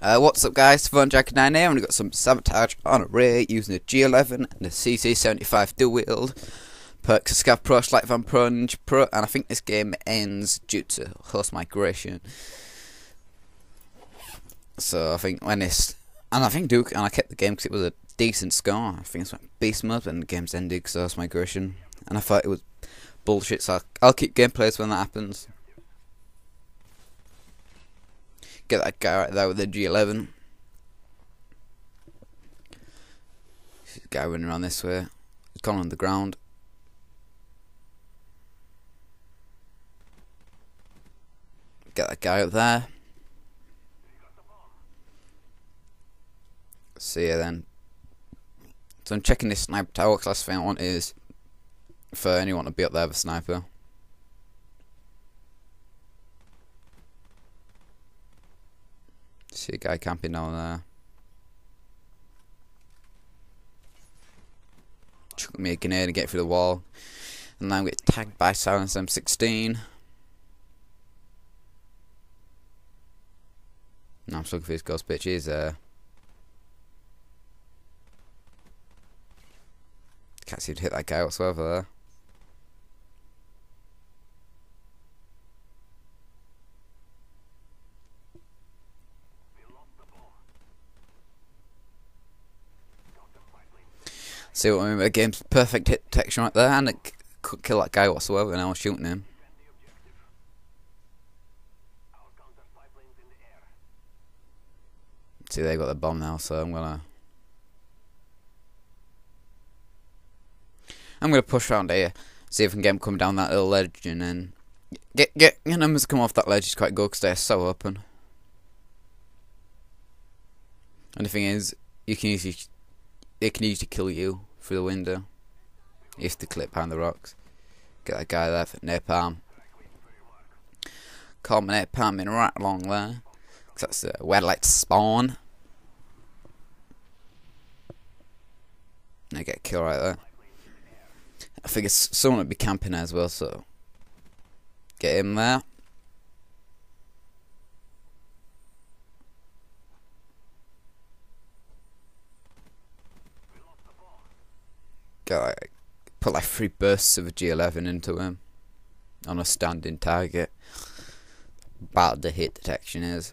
Uh, what's up guys, Fun Jack 9 here, and we've got some sabotage on array using a G11 and a CZ75 dual wield. Perks Scav Pro, Slight Van Prunge Pro, and I think this game ends due to host migration. So I think when this, and I think Duke, and I kept the game because it was a decent score. I think it's went beast mode and the game's ended because of host migration. And I thought it was bullshit, so I'll keep gameplays when that happens. Get that guy right there with the G11. Guy running around this way. He's gone on the ground. Get that guy up there. See ya then. So I'm checking this sniper tower because last thing I want is for anyone to be up there with a sniper. See a guy camping down there. Chuck me a grenade and get through the wall. And now get tagged by Silence M16. Now I'm looking for his ghost bitch. He's there. Can't seem to hit that guy whatsoever there. See what I mean? Game's perfect hit detection right there, and it could kill that guy whatsoever. And I was shooting him. See, they got the bomb now, so I'm gonna. I'm gonna push around here, see if I can get him come down that little ledge, and then get get your numbers come off that ledge is quite good because they're so open. And the thing is, you can usually, they can usually kill you through the window. If the clip behind the rocks. Get that guy there for napalm. Call my napalm in right along there. Cause that's where I like to spawn. I get killed right there. I figure someone would be camping there as well, so get him there. Like, put like three bursts of a G11 into him on a standing target. Bad the hit detection is.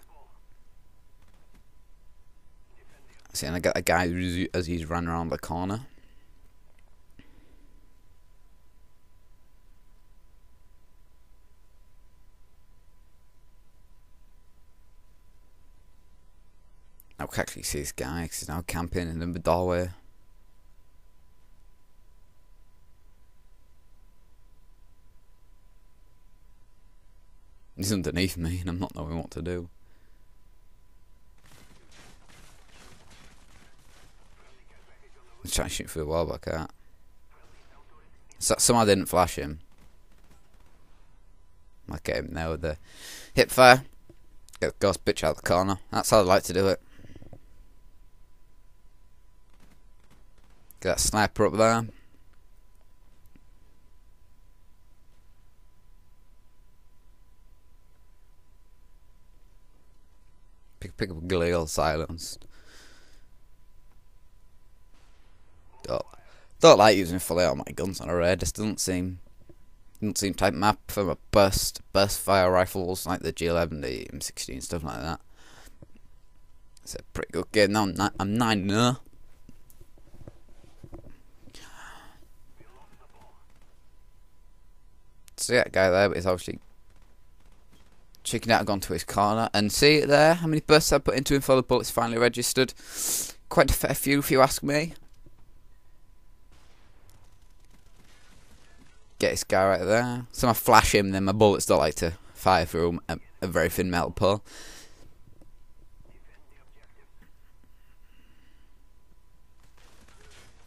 See, and I got a guy as he's run around the corner. I can actually see this guy because he's now camping in the doorway. He's underneath me and I'm not knowing what to do. I'm trying to shoot through the wall, but I can't. So, somehow didn't flash him. I get him there with the hip fire. Get the ghost bitch out of the corner. That's how I like to do it. Get that sniper up there. Pick, up Galil silence. Don't, don't like using fully automatic guns on a raid. This doesn't seem doesn't seem type map for a burst burst fire rifles like the G11, the M16, stuff like that. It's a pretty good game. Now I'm, I'm nine now. So yeah, guy there, but he's obviously checking out, gone to his corner, and see it there. How many bursts I put into him before the bullets finally registered? Quite a fair few, if you ask me. Get this guy right there. So I flash him, then my bullets don't like to fire through a, a very thin metal pole.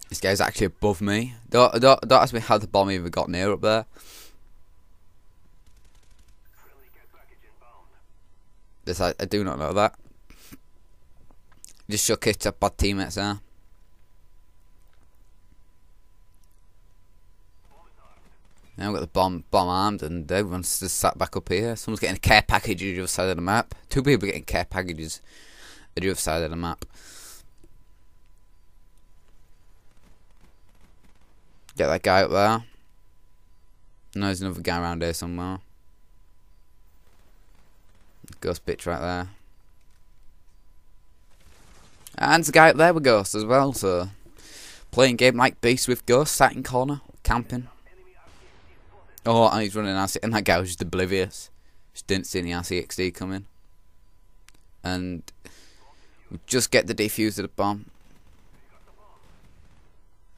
This guy's actually above me. Don't, don't, don't ask me how the bomb even got near up there. This I, I do not know that. Just shook it up our teammates there. Now we've got the bomb bomb armed and everyone's just sat back up here. Someone's getting a care package at the other side of the map. Two people getting care packages at the other side of the map. Get that guy up there. No, there's another guy around here somewhere. Ghost bitch right there. And the guy up there with Ghost as well, so playing game like Beast with Ghost, sat in corner, camping. Oh, and he's running RC, and that guy was just oblivious. Just didn't see any RCXD coming. And we just get the defuse of the bomb.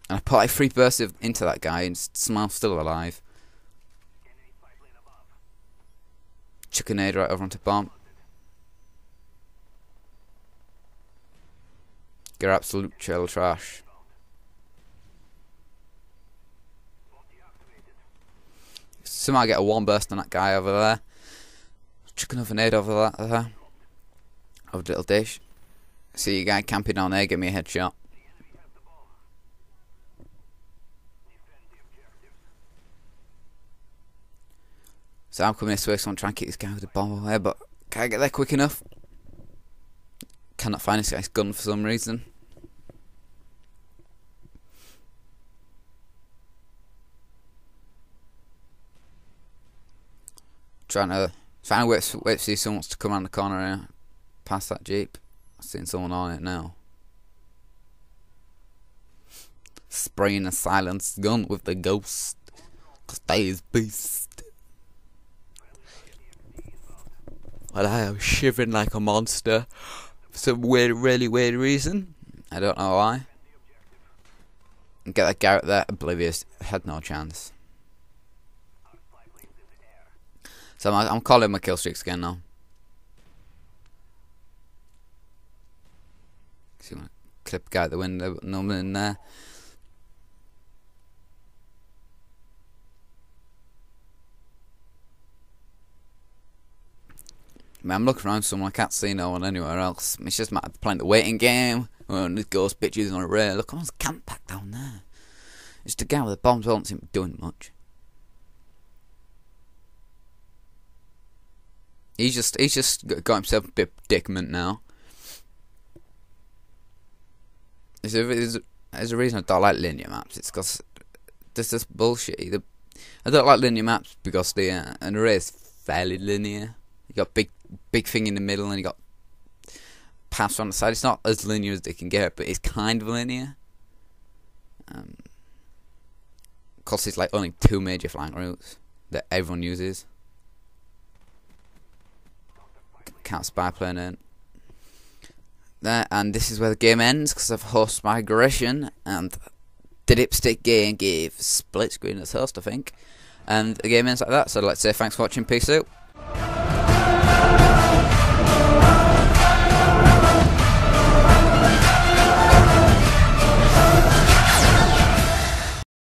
And I put like three bursts into that guy and Smil's still alive. Chuck a nade right over onto bomb. Get absolute chill trash. Somehow I get a one burst on that guy over there. Chuck another nade over that there. Over the little dish. See you guy camping on there, give me a headshot. So I'm coming this way, so I'm trying to keep this guy with the bomb away, but can I get there quick enough. Cannot find this guy's gun for some reason. Trying to to wait, wait to see someone wants to come around the corner here, past that jeep. I've seen someone on it now. Spraying a silenced gun with the ghost. Cause they is beast. Well, I am shivering like a monster for some weird, really weird reason. I don't know why. Get that Garrett there, oblivious, had no chance. So I'm, I'm calling my kill streaks again now. See, so clip guy out the window, no one in there. Man, I'm looking around somewhere, I can't see no one anywhere else. It's just a matter of playing the waiting game. And this ghost bitches on a rail. Look, there's a camp pack down there. It's the guy with the bombs won't seem to be doing much. He's just he's just got himself a bit predicament now. There's a, there's, a, there's a reason I don't like linear maps. It's because there's this bullshit. The, I don't like linear maps because the uh, an array is fairly linear. You got big big thing in the middle and you got paths on the side. It's not as linear as they can get, but it's kind of linear. Um, because it's like only two major flank routes that everyone uses. Can't spy plane in. There, and this is where the game ends because of host migration and the dipstick game gave split screen as host, I think. And the game ends like that. So let's say thanks for watching. Peace out.